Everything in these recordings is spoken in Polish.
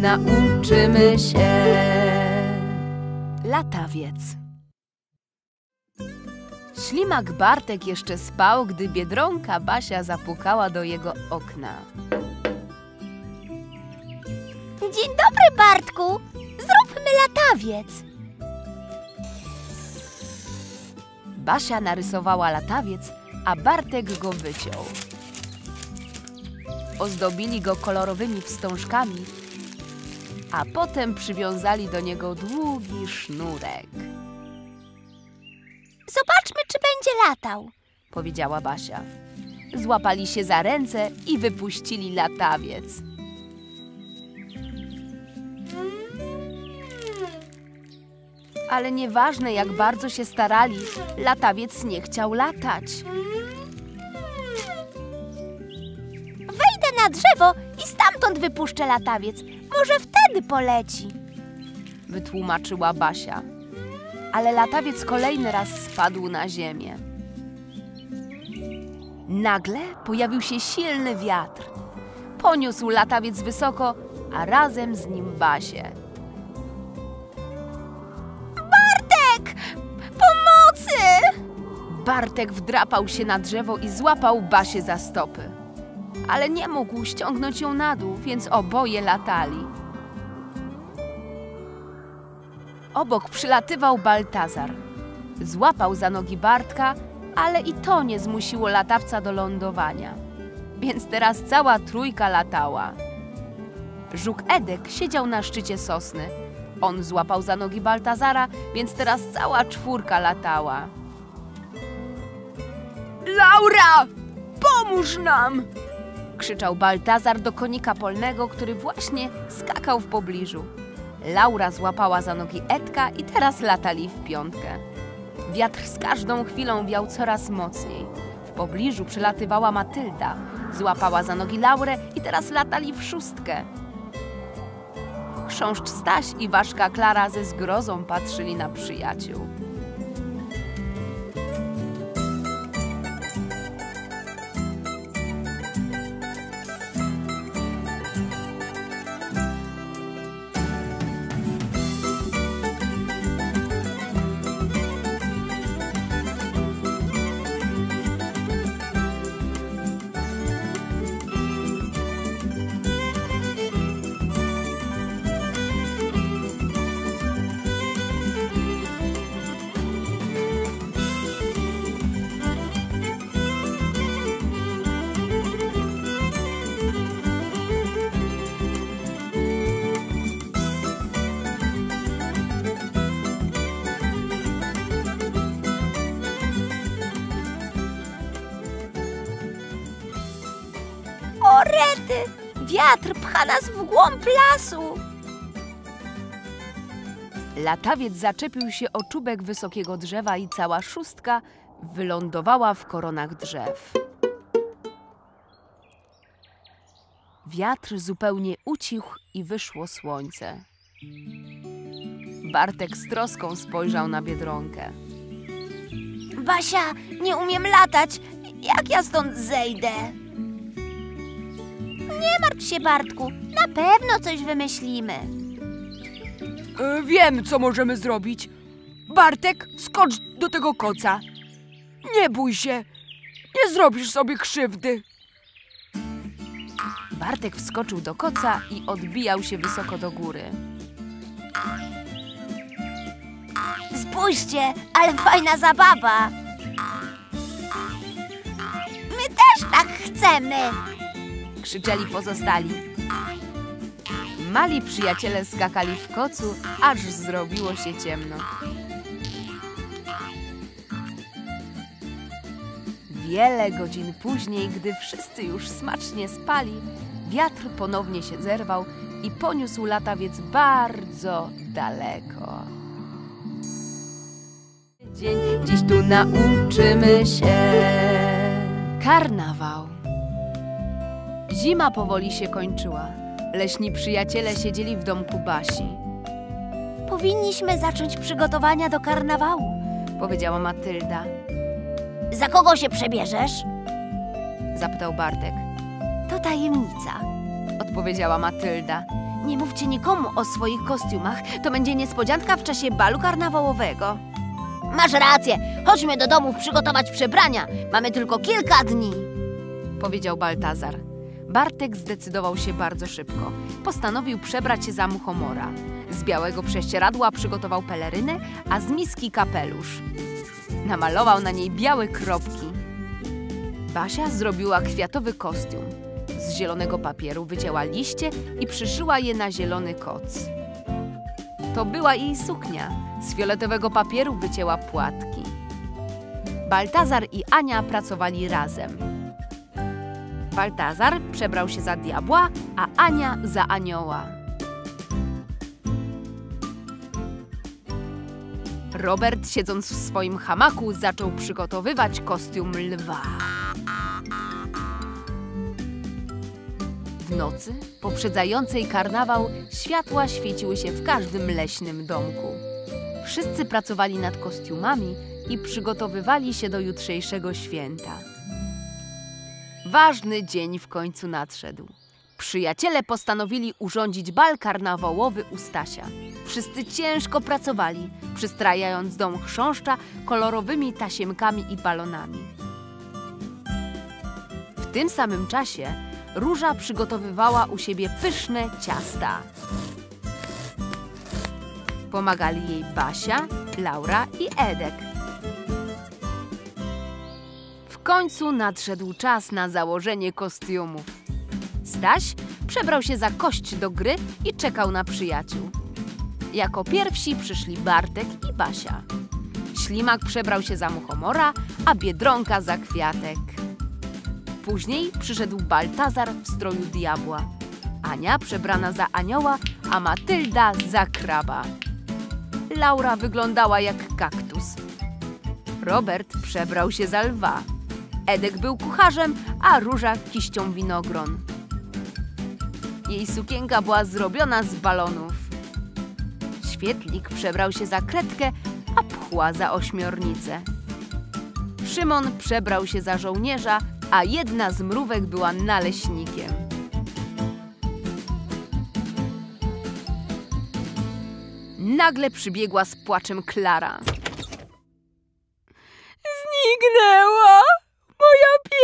nauczymy się. Latawiec. Ślimak Bartek jeszcze spał, gdy Biedronka Basia zapukała do jego okna. Dzień dobry, Bartku. Zróbmy latawiec. Basia narysowała latawiec, a Bartek go wyciął. Ozdobili go kolorowymi wstążkami, a potem przywiązali do niego długi sznurek, Zobaczmy, czy będzie latał. powiedziała Basia. Złapali się za ręce i wypuścili latawiec. Ale nieważne jak bardzo się starali, latawiec nie chciał latać. Wejdę na drzewo i stamtąd wypuszczę latawiec. Może wtedy poleci. wytłumaczyła Basia. Ale latawiec kolejny raz spadł na ziemię. Nagle pojawił się silny wiatr. Poniósł latawiec wysoko, a razem z nim Basię. Bartek! Pomocy! Bartek wdrapał się na drzewo i złapał Basię za stopy. Ale nie mógł ściągnąć ją na dół, więc oboje latali. Obok przylatywał Baltazar. Złapał za nogi Bartka, ale i to nie zmusiło latawca do lądowania. Więc teraz cała trójka latała. Żuk Edek siedział na szczycie sosny. On złapał za nogi Baltazara, więc teraz cała czwórka latała. Laura! Pomóż nam! krzyczał Baltazar do konika polnego, który właśnie skakał w pobliżu. Laura złapała za nogi Edka i teraz latali w piątkę. Wiatr z każdą chwilą wiał coraz mocniej. W pobliżu przylatywała Matylda. Złapała za nogi Laurę i teraz latali w szóstkę. Chrząszcz Staś i Ważka Klara ze zgrozą patrzyli na przyjaciół. Rety! Wiatr pcha nas w głąb lasu. Latawiec zaczepił się o czubek wysokiego drzewa i cała szóstka wylądowała w koronach drzew. Wiatr zupełnie ucichł i wyszło słońce. Bartek z troską spojrzał na Biedronkę. Basia, nie umiem latać. Jak ja stąd zejdę? Nie martw się, Bartku. Na pewno coś wymyślimy. E, Wiem, co możemy zrobić. Bartek, skocz do tego koca. Nie bój się. Nie zrobisz sobie krzywdy. Bartek wskoczył do koca i odbijał się wysoko do góry. Spójrzcie, ale fajna zabawa. My też tak chcemy. Krzyczeli pozostali. Mali przyjaciele skakali w kocu, aż zrobiło się ciemno. Wiele godzin później, gdy wszyscy już smacznie spali, wiatr ponownie się zerwał i poniósł latawiec bardzo daleko. Dzień dziś tu nauczymy się. Karnawał. Zima powoli się kończyła. Leśni przyjaciele siedzieli w domku Basi. Powinniśmy zacząć przygotowania do karnawału. Powiedziała Matylda. Za kogo się przebierzesz? Zapytał Bartek. To tajemnica. Odpowiedziała Matylda. Nie mówcie nikomu o swoich kostiumach. To będzie niespodzianka w czasie balu karnawałowego. Masz rację, chodźmy do domów przygotować przebrania. Mamy tylko kilka dni. Powiedział Baltazar. Bartek zdecydował się bardzo szybko. Postanowił przebrać się za muchomora. Z białego prześcieradła przygotował pelerynę, a z miski kapelusz. Namalował na niej białe kropki. Basia zrobiła kwiatowy kostium. Z zielonego papieru wycięła liście i przyszyła je na zielony koc. To była jej suknia. Z fioletowego papieru wycięła płatki. Baltazar i Ania pracowali razem. Baltazar przebrał się za diabła, a Ania za anioła. Robert, siedząc w swoim hamaku, zaczął przygotowywać kostium lwa. W nocy, poprzedzającej karnawał, światła świeciły się w każdym leśnym domku. Wszyscy pracowali nad kostiumami i przygotowywali się do jutrzejszego święta. Ważny dzień w końcu nadszedł. Przyjaciele postanowili urządzić bal karnawałowy u Stasia. Wszyscy ciężko pracowali, przystrajając dom chrząszcza kolorowymi tasiemkami i balonami. W tym samym czasie Róża przygotowywała u siebie pyszne ciasta. Pomagali jej Basia, Laura i Edek. W końcu nadszedł czas na założenie kostiumów. Staś przebrał się za kość do gry i czekał na przyjaciół. Jako pierwsi przyszli Bartek i Basia. Ślimak przebrał się za muchomora, a Biedronka za kwiatek. Później przyszedł Baltazar w stroju diabła. Ania przebrana za anioła, a Matylda za kraba. Laura wyglądała jak kaktus. Robert przebrał się za lwa. Edek był kucharzem, a Róża kiścią winogron. Jej sukienka była zrobiona z balonów. Świetlik przebrał się za kredkę, a pchła za ośmiornicę. Szymon przebrał się za żołnierza, a jedna z mrówek była naleśnikiem. Nagle przybiegła z płaczem Klara. Zniknęła!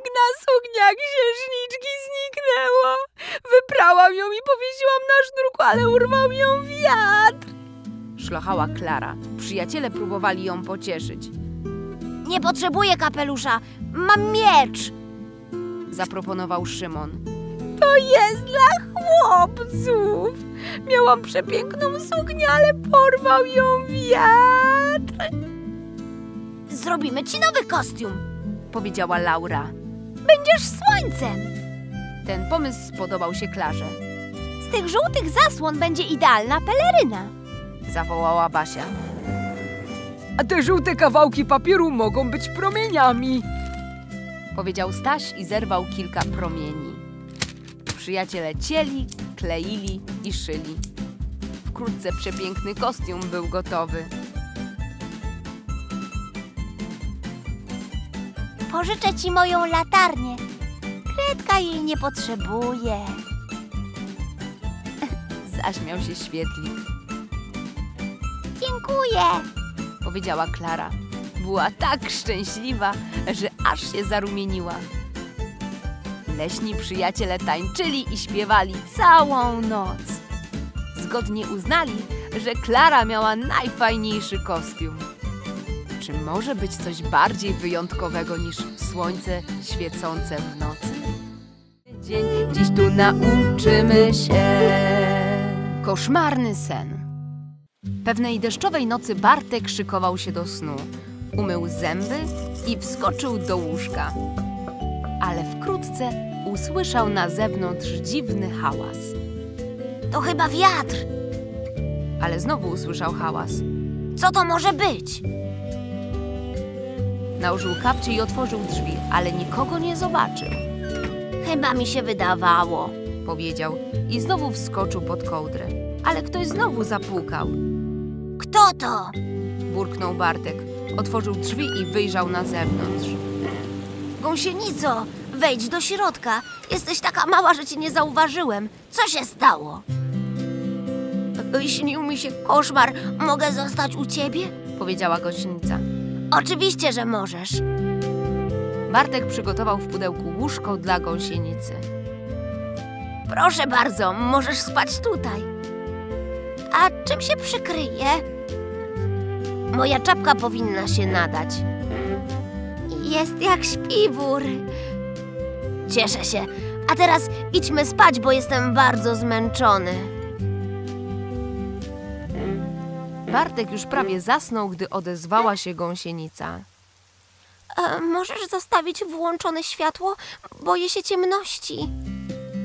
Piękna suknia księżniczki zniknęła! Wyprałam ją i powiesiłam na sznurku, ale urwał ją wiatr! Szlochała Klara. Przyjaciele próbowali ją pocieszyć. Nie potrzebuję kapelusza, mam miecz. Zaproponował Szymon. To jest dla chłopców! Miałam przepiękną suknię, ale porwał ją wiatr! Zrobimy ci nowy kostium. Powiedziała Laura. Będziesz słońcem. Ten pomysł spodobał się Klarze. Z tych żółtych zasłon będzie idealna peleryna. Zawołała Basia. A te żółte kawałki papieru mogą być promieniami. Powiedział Staś i zerwał kilka promieni. Przyjaciele cieli, kleili i szyli. Wkrótce przepiękny kostium był gotowy. Pożyczę ci moją latarnię. Kredka jej nie potrzebuje. Zaśmiał się świetlik. Dziękuję. Powiedziała Klara. Była tak szczęśliwa, że aż się zarumieniła. Leśni przyjaciele tańczyli i śpiewali całą noc. Zgodnie uznali, że Klara miała najfajniejszy kostium. Czy może być coś bardziej wyjątkowego niż słońce świecące w nocy? Dzień dziś tu nauczymy się. Koszmarny sen. Pewnej deszczowej nocy Bartek szykował się do snu. Umył zęby i wskoczył do łóżka. Ale wkrótce usłyszał na zewnątrz dziwny hałas. To chyba wiatr. Ale znowu usłyszał hałas. Co to może być? Nałożył kapcie i otworzył drzwi, ale nikogo nie zobaczył. Chyba mi się wydawało. Powiedział i znowu wskoczył pod kołdrę. Ale ktoś znowu zapukał. Kto to? Burknął Bartek. Otworzył drzwi i wyjrzał na zewnątrz. Gąsienico, wejdź do środka. Jesteś taka mała, że cię nie zauważyłem. Co się stało? Śnił mi się koszmar. Mogę zostać u ciebie? Powiedziała gąsienica. Oczywiście, że możesz. Bartek przygotował w pudełku łóżko dla gąsienicy. Proszę bardzo, możesz spać tutaj. A czym się przykryje? Moja czapka powinna się nadać. Jest jak śpiwór. Cieszę się. A teraz idźmy spać, bo jestem bardzo zmęczony. Bartek już prawie zasnął, gdy odezwała się gąsienica. E, możesz zostawić włączone światło? Boję się ciemności.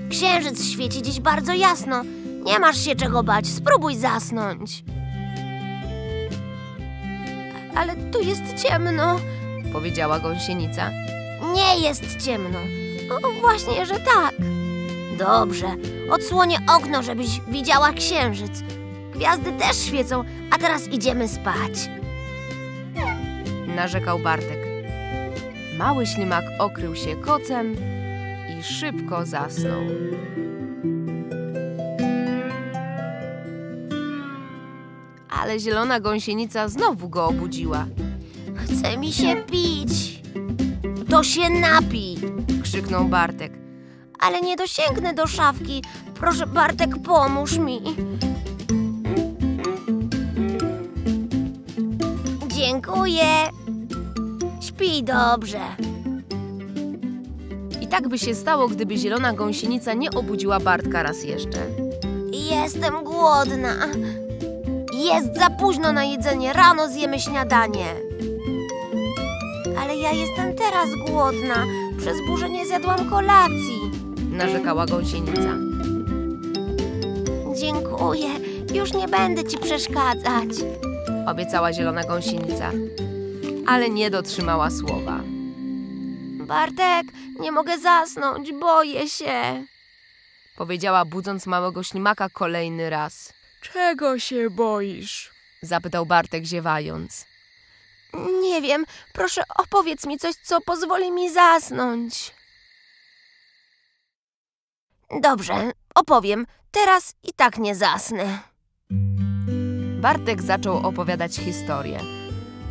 Księżyc świeci dziś bardzo jasno. Nie masz się czego bać. Spróbuj zasnąć. Ale tu jest ciemno. Powiedziała gąsienica. Nie jest ciemno. O, właśnie, że tak. Dobrze. Odsłonię okno, żebyś widziała księżyc. Gwiazdy też świecą, a teraz idziemy spać. Narzekał Bartek. Mały ślimak okrył się kocem i szybko zasnął. Ale zielona gąsienica znowu go obudziła. Chce mi się pić. To się napij. Krzyknął Bartek. Ale nie dosięgnę do szafki. Proszę, Bartek, pomóż mi. Dziękuję. Śpij dobrze. I tak by się stało, gdyby zielona gąsienica nie obudziła Bartka raz jeszcze. Jestem głodna. Jest za późno na jedzenie. Rano zjemy śniadanie. Ale ja jestem teraz głodna. Przez burzę nie zjadłam kolacji. Narzekała gąsienica. Dziękuję. Już nie będę ci przeszkadzać. Obiecała zielona gąsienica. Ale nie dotrzymała słowa. Bartek, nie mogę zasnąć, boję się. Powiedziała budząc małego ślimaka kolejny raz. Czego się boisz? Zapytał Bartek ziewając. Nie wiem, proszę opowiedz mi coś, co pozwoli mi zasnąć. Dobrze, opowiem. Teraz i tak nie zasnę. Bartek zaczął opowiadać historię.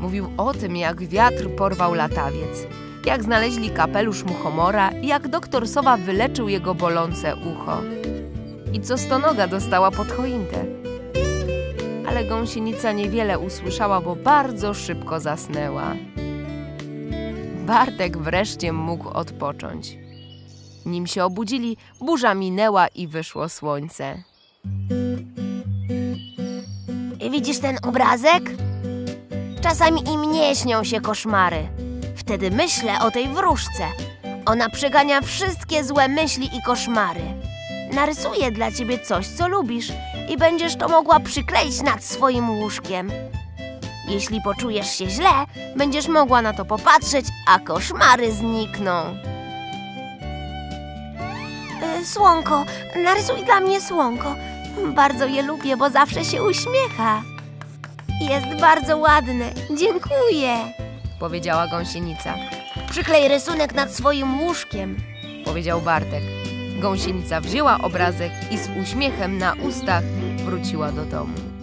Mówił o tym, jak wiatr porwał latawiec, jak znaleźli kapelusz muchomora i jak doktor Sowa wyleczył jego bolące ucho. I co stonoga dostała pod choinkę. Ale gąsienica niewiele usłyszała, bo bardzo szybko zasnęła. Bartek wreszcie mógł odpocząć. Nim się obudzili, burza minęła i wyszło słońce. Widzisz ten obrazek? Czasami i mnie śnią się koszmary. Wtedy myślę o tej wróżce. Ona przegania wszystkie złe myśli i koszmary. Narysuję dla ciebie coś, co lubisz i będziesz to mogła przykleić nad swoim łóżkiem. Jeśli poczujesz się źle, będziesz mogła na to popatrzeć, a koszmary znikną. E, Słonko, narysuj dla mnie słonko. Bardzo je lubię, bo zawsze się uśmiecha. Jest bardzo ładne. Dziękuję. Powiedziała gąsienica. Przyklej rysunek nad swoim łóżkiem. powiedział Bartek. Gąsienica wzięła obrazek i z uśmiechem na ustach wróciła do domu.